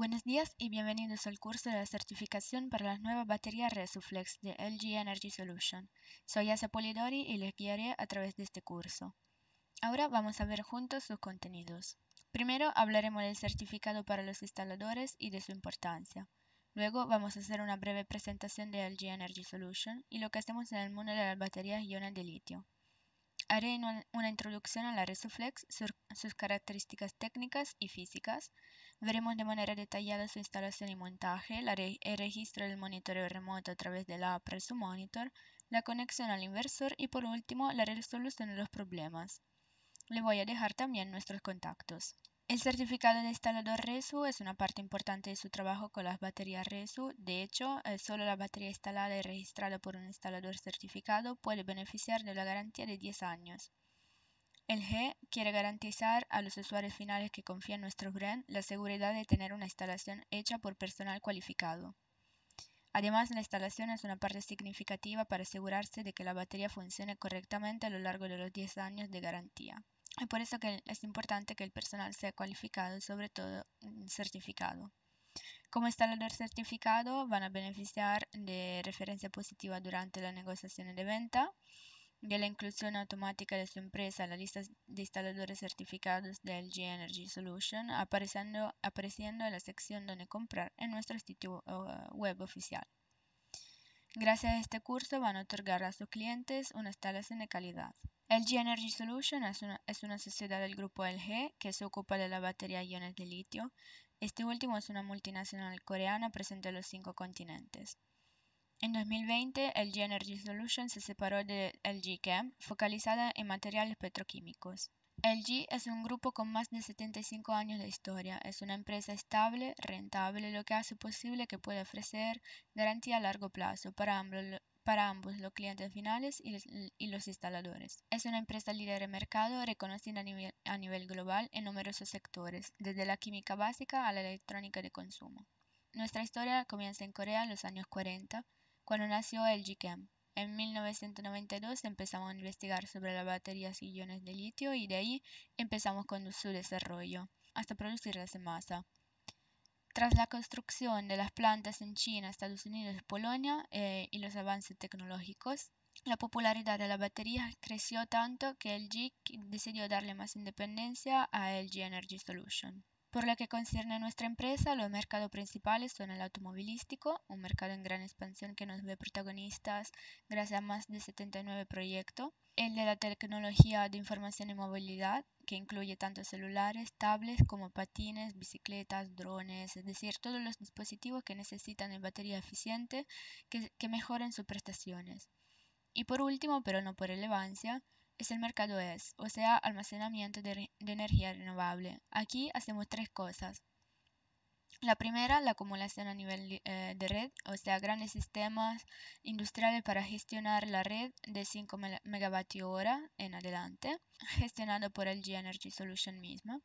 Buenos días y bienvenidos al curso de la certificación para las nuevas baterías Resuflex de LG Energy Solution. Soy Asa Polidori y les guiaré a través de este curso. Ahora vamos a ver juntos sus contenidos. Primero hablaremos del certificado para los instaladores y de su importancia. Luego vamos a hacer una breve presentación de LG Energy Solution y lo que hacemos en el mundo de las baterías iones de litio. Haré una introducción a la Resuflex, sus características técnicas y físicas. Veremos de manera detallada su instalación y montaje, el registro del monitoreo remoto a través de la app Monitor, la conexión al inversor y por último la resolución de los problemas. Le voy a dejar también nuestros contactos. El certificado de instalador RESU es una parte importante de su trabajo con las baterías RESU. De hecho, eh, solo la batería instalada y registrada por un instalador certificado puede beneficiar de la garantía de 10 años. El G quiere garantizar a los usuarios finales que confían en nuestro brand la seguridad de tener una instalación hecha por personal cualificado. Además, la instalación es una parte significativa para asegurarse de que la batería funcione correctamente a lo largo de los 10 años de garantía. Es por eso que es importante que el personal sea cualificado y sobre todo mm, certificado. Como instalador certificado van a beneficiar de referencia positiva durante las negociaciones de venta, de la inclusión automática de su empresa en la lista de instaladores certificados de LG Energy Solution, apareciendo, en la sección donde comprar en nuestro sitio uh, web oficial. Gracias a este curso van a otorgar a sus clientes una instalación de calidad. LG Energy Solution es una, es una sociedad del grupo LG que se ocupa de la batería iones de litio. Este último es una multinacional coreana presente en los cinco continentes. En 2020, LG Energy Solution se separó de LG Chem, focalizada en materiales petroquímicos. LG es un grupo con más de 75 años de historia. Es una empresa estable, rentable, lo que hace posible que pueda ofrecer garantía a largo plazo para ambos, para ambos los clientes finales y los, instaladores. Es una empresa líder de mercado reconocida a nivel, a nivel global en numerosos sectores, desde la química básica a la electrónica de consumo. Nuestra historia comienza en Corea en los años 40, cuando nació LG Chem. En 1992 empezamos a investigar sobre las baterías y de litio y de ahí empezamos con su desarrollo hasta producirlas en masa. Tras la construcción de las plantas en China, Estados Unidos y Polonia eh, y los avances tecnológicos, la popularidad de la batería creció tanto que LG decidió darle más independencia a LG Energy Solution. Por lo que concierne a nuestra empresa, los mercados principales son el automovilístico, un mercado en gran expansión que nos ve protagonistas gracias a más de 79 proyectos, el de la tecnología de información y movilidad, que incluye tanto celulares, tablets como patines, bicicletas, drones, es decir, todos los dispositivos que necesitan de batería eficiente que, que mejoren sus prestaciones. Y por último, pero no por relevancia, es el mercado es, o sea, almacenamiento de, energía renovable. Aquí hacemos tres cosas. La primera, la acumulación a nivel eh, de red, o sea, grandes sistemas industriales para gestionar la red de 5 MWh en adelante, gestionado por el G Energy Solution misma.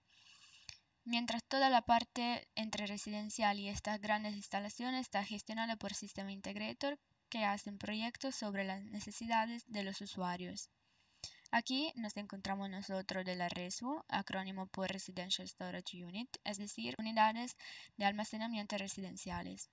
Mientras toda la parte entre residencial y estas grandes instalaciones está gestionada por System Integrator, que hacen proyectos sobre las necesidades de los usuarios. Aquí nos encontramos nosotros de la RESU, acrónimo por Residential Storage Unit, es decir, unidades de almacenamiento residenciales.